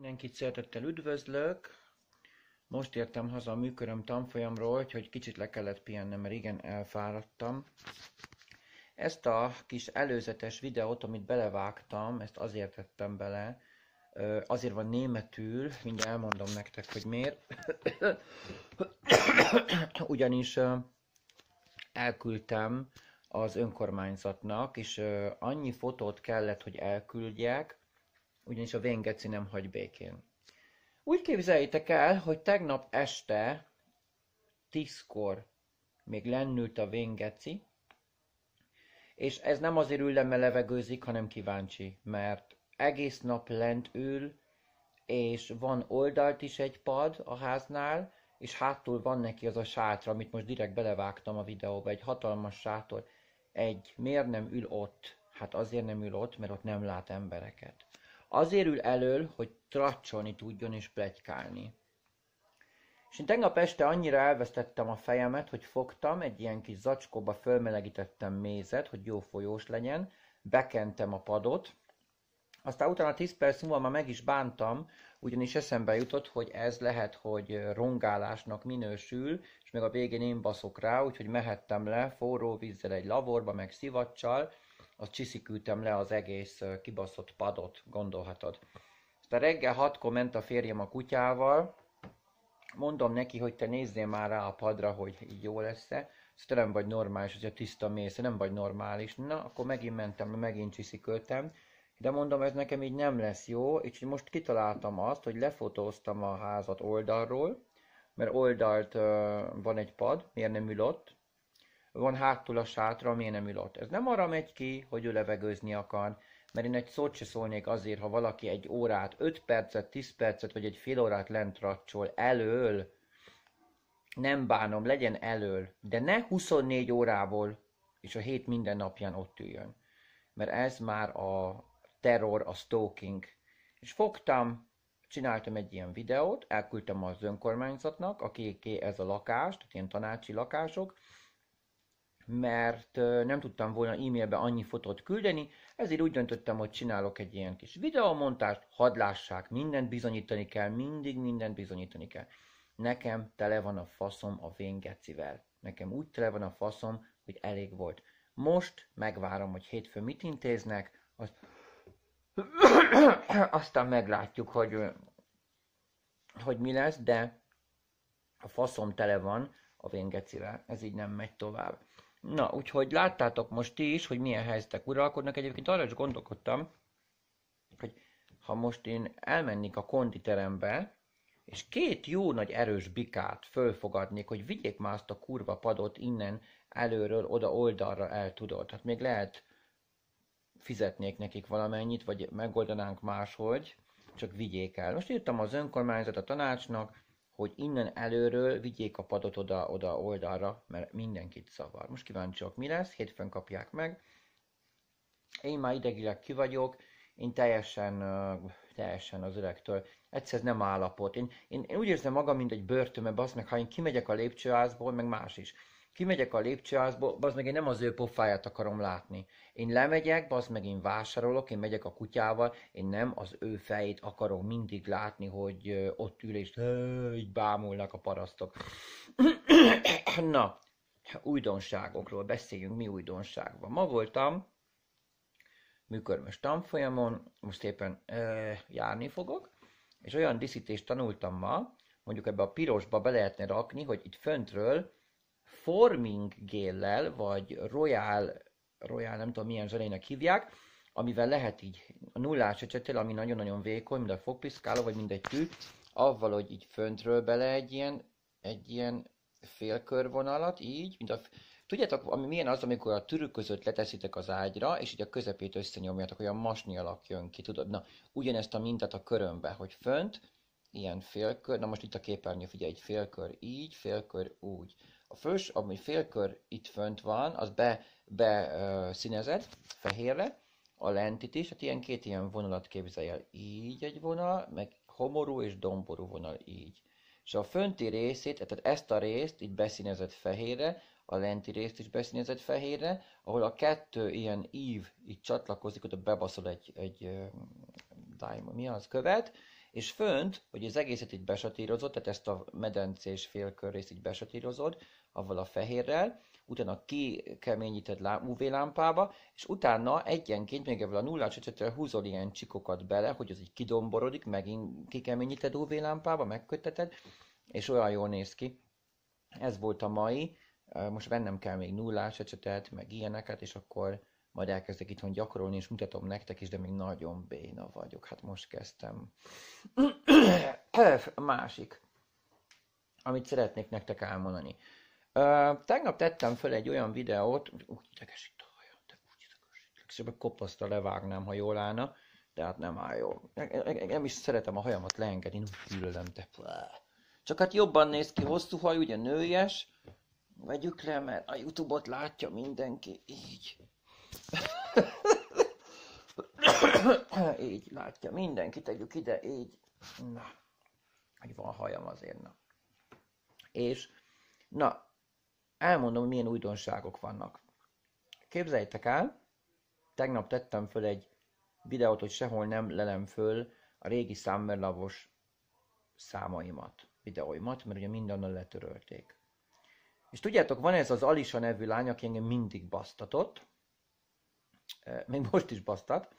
Mindenkit szeretettel üdvözlök! Most értem haza a műköröm tanfolyamról, hogy kicsit le kellett pihennem, mert igen, elfáradtam. Ezt a kis előzetes videót, amit belevágtam, ezt azért tettem bele, azért van németül, mindjárt elmondom nektek, hogy miért. Ugyanis elküldtem az önkormányzatnak, és annyi fotót kellett, hogy elküldjek, ugyanis a véngeci nem hagy békén. Úgy képzeljétek el, hogy tegnap este tízkor még lennült a véngeci, és ez nem azért ül le, mert levegőzik, hanem kíváncsi, mert egész nap lent ül, és van oldalt is egy pad a háznál, és hátul van neki az a sátra, amit most direkt belevágtam a videóba, egy hatalmas sátor. Egy, miért nem ül ott? Hát azért nem ül ott, mert ott nem lát embereket. Azért ül elől, hogy tracsolni tudjon és plegykálni. És én tegnap este annyira elvesztettem a fejemet, hogy fogtam, egy ilyen kis zacskóba fölmelegítettem mézet, hogy jó folyós legyen, bekentem a padot, aztán utána 10 perc múlva már meg is bántam, ugyanis eszembe jutott, hogy ez lehet, hogy rongálásnak minősül, és még a végén én baszok rá, úgyhogy mehettem le forró vízzel egy lavorba, meg szivacsal, azt csiszikültem le az egész kibaszott padot, gondolhatod. Aztán reggel hatkor ment a férjem a kutyával, mondom neki, hogy te nézzél már rá a padra, hogy így jó lesz-e. Ezt nem vagy normális, hogy a tiszta mész, nem vagy normális. Na, akkor megint mentem, megint csisziköltem. De mondom, ez nekem így nem lesz jó, és most kitaláltam azt, hogy lefotóztam a házat oldalról, mert oldalt uh, van egy pad, miért nem ül ott, van hátul a sátra, miért nem ül ott. Ez nem arra megy ki, hogy ő levegőzni akar, mert én egy szót se szólnék azért, ha valaki egy órát, 5 percet, 10 percet, vagy egy fél órát lent racsol elől, nem bánom, legyen elől, de ne 24 órából, és a hét minden napján ott üljön. Mert ez már a terror, a stalking. És fogtam, csináltam egy ilyen videót, elküldtem az önkormányzatnak, akiké ez a lakás, tehát ilyen tanácsi lakások, mert nem tudtam volna e-mailbe annyi fotót küldeni, ezért úgy döntöttem, hogy csinálok egy ilyen kis videomontást, hadd lássák, mindent bizonyítani kell, mindig mindent bizonyítani kell. Nekem tele van a faszom a véngecivel. Nekem úgy tele van a faszom, hogy elég volt. Most megvárom, hogy hétfőn mit intéznek, azt... aztán meglátjuk, hogy, hogy mi lesz, de a faszom tele van a véngecivel. Ez így nem megy tovább. Na, úgyhogy láttátok most ti is, hogy milyen helyzetek uralkodnak. Egyébként arra is gondolkodtam, hogy ha most én elmennék a konditerembe, és két jó nagy erős bikát fölfogadnék, hogy vigyék már azt a kurva padot innen előről oda oldalra el tudod. Hát még lehet fizetnék nekik valamennyit, vagy megoldanánk máshogy, csak vigyék el. Most írtam az önkormányzat a tanácsnak, hogy innen előről vigyék a padot oda, oda oldalra, mert mindenkit szavar. Most kíváncsiak mi lesz, hétfőn kapják meg. Én már idegileg ki vagyok, én teljesen, teljesen az öregtől. Egyszer nem állapot. Én, én, én úgy érzem magam, mint egy börtönbe, basz meg, ha én kimegyek a lépcsőházból, meg más is kimegyek a lépcsőházból, az meg én nem az ő pofáját akarom látni. Én lemegyek, az meg én vásárolok, én megyek a kutyával, én nem az ő fejét akarom mindig látni, hogy ott ül és így bámulnak a parasztok. Na, újdonságokról beszéljünk, mi újdonság van. Ma voltam műkörmös tanfolyamon, most éppen ö, járni fogok, és olyan diszítést tanultam ma, mondjuk ebbe a pirosba be lehetne rakni, hogy itt föntről forming géllel, vagy royal, royal nem tudom milyen zenének hívják, amivel lehet így a nullás ecsetél, ami nagyon-nagyon vékony, mint a fogpiszkáló, vagy mindegy tű, avval, hogy így föntről bele egy ilyen, egy ilyen félkörvonalat, így, mint a, Tudjátok, ami milyen az, amikor a türük között leteszitek az ágyra, és így a közepét összenyomjátok, olyan masni alak ki, tudod? Na, ugyanezt a mintát a körömbe, hogy fönt, ilyen félkör, na most itt a képernyő, figyelj, egy félkör így, félkör úgy. A fős, ami félkör itt fönt van, az be, be uh, színezett fehérre, a lentit is, hát ilyen két ilyen vonalat képzelj el. Így egy vonal, meg homorú és domború vonal így. És a fönti részét, tehát ezt a részt így beszínezett fehérre, a lenti részt is beszínezett fehérre, ahol a kettő ilyen ív így csatlakozik, oda bebaszol egy, egy uh, diamond, mi az, követ, és fönt, hogy az egészet így besatírozod, tehát ezt a medencés félkör részt így besatírozod, avval a fehérrel, utána kikeményíted UV lámpába, és utána egyenként még ebből a nullás ötlettel húzol ilyen csikokat bele, hogy az így kidomborodik, megint kikeményíted UV lámpába, megköteted, és olyan jól néz ki. Ez volt a mai. Most vennem kell még nullás ecsetet, meg ilyeneket, és akkor majd elkezdek itthon gyakorolni, és mutatom nektek is, de még nagyon béna vagyok. Hát most kezdtem. Másik, amit szeretnék nektek elmondani. Uh, tegnap tettem föl egy olyan videót, úgy idegesít a hajam, de úgy idegesít. Legszebben kopasztra levágnám, ha jól állna, de hát nem áll jól. Nem is szeretem a hajamat leengedni, úgy gyűlölöm, de... Csak hát jobban néz ki, hosszú haj, ugye nőjes. Vegyük le, mert a Youtube-ot látja mindenki, így. így látja mindenki, tegyük ide, így. Na, hogy van hajam azért, na. És, na, elmondom, hogy milyen újdonságok vannak. Képzeljétek el, tegnap tettem föl egy videót, hogy sehol nem lelem föl a régi Summerlavos számaimat, videóimat, mert ugye mindannal letörölték. És tudjátok, van ez az Alisa nevű lány, aki engem mindig basztatott, még most is basztat,